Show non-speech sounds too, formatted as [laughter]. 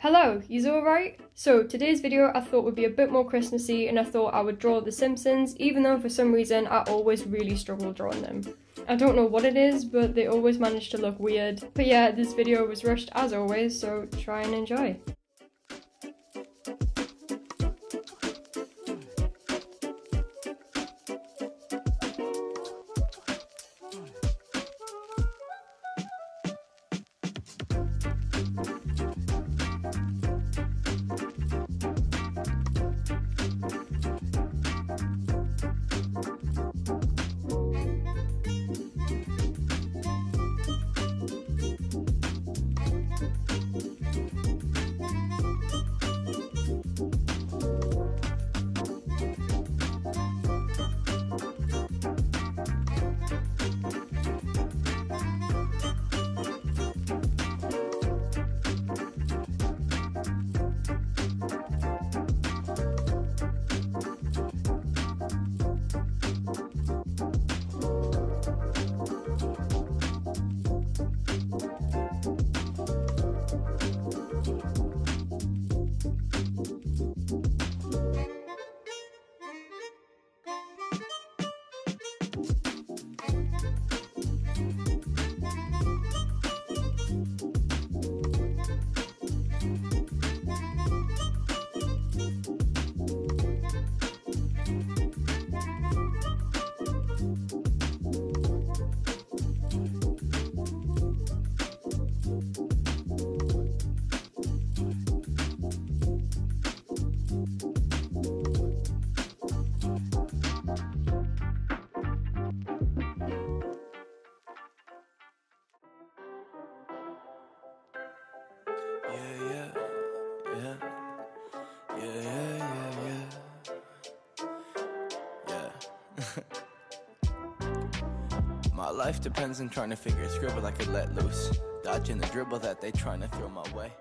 Hello, you alright? So today's video I thought would be a bit more Christmassy and I thought I would draw the Simpsons even though for some reason I always really struggle drawing them. I don't know what it is but they always manage to look weird. But yeah, this video was rushed as always so try and enjoy. Yeah, yeah, yeah, yeah, yeah. [laughs] my life depends on trying to figure a scribble I could let loose, dodging the dribble that they trying to throw my way.